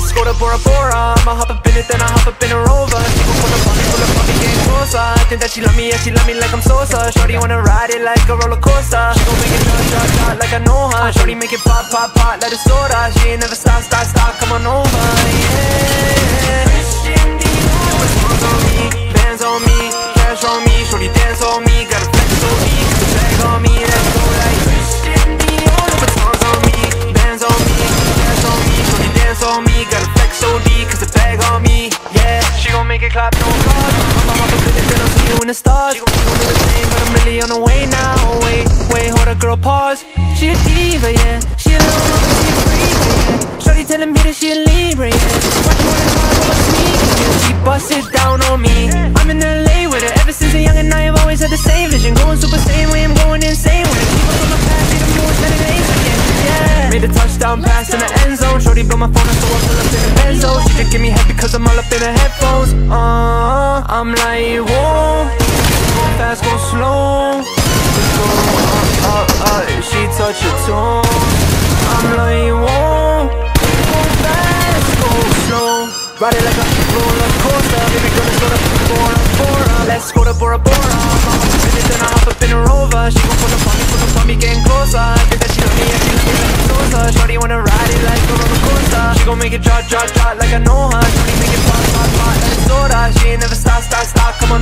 Let's go to Bora Bora. I'ma hop up in it, then I hop up in a Rover. She gon' pull up on me, pull up on closer. I think that she love me, yeah, she love me like I'm Sosa. Shorty wanna ride it like a roller coaster. She gon' make it drop, drop, drop like I know her. Shorty make it pop, pop, pop like a soda. She ain't never stop, stop, stop, come on over, yeah. Christian Dior, bands on me, cash on me. Shorty dance on me, make it clap, no fraud I'm off a minute, then I'll see you in the stars. She gon' do the same, but I'm really on the way now. Wait, wait, hold up, girl, pause. She a diva, yeah. She a little mama, she a freak, yeah. Shorty telling me that she a Libra, yeah. Watch more than hard, but sneaky, yeah. She bust it down on me. I'm in LA with her. Ever since a young and I've always had the same vision. Going super same way, I'm going insane with it People from my past, see the ain't again, yeah. Made a touchdown pass in the end zone. Shorty blow my phone, I so I pull up in the Benzo She just give me head because I'm all up in her headphones I'm like, whoa fast, go slow. Go uh, uh, uh She touch your toes I'm like, whoa Go fast, go slow. Ride it like a roller coaster Baby girl, let's go to Bora Bora. Let's go to Bora Bora hop in it, then I hop up in a Rover. She gon' pull up on me, pull up on me, getting closer. I think that she love me, she love me like a Sosa Shorty wanna ride it like a roller coaster. She gon' make it drop, drop, drop like I know her Shorty make it pop, pop, pop like a soda She ain't never stop, stop, stop, come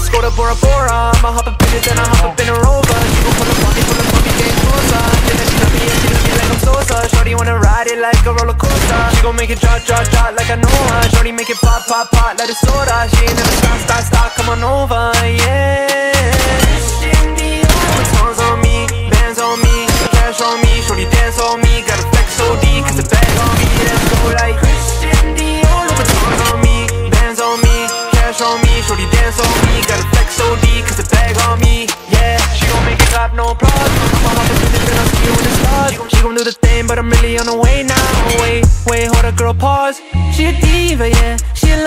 Let's go to Bora Bora I'ma hop up in it, then I hop up in a Rover. She gon' pull up on me, pull up on me, getting closer. That she love me, yeah, she love me like I'm Sosa Shorty wanna ride it like a roller coaster. She gon' make it drop, drop, drop like I know her Shorty make it pop, pop, pop like a soda She ain't never stop, stop, stop, come on over, yeah thing, but I'm really on the way now. Wait, wait, hold up, girl, pause. She a diva, yeah, she a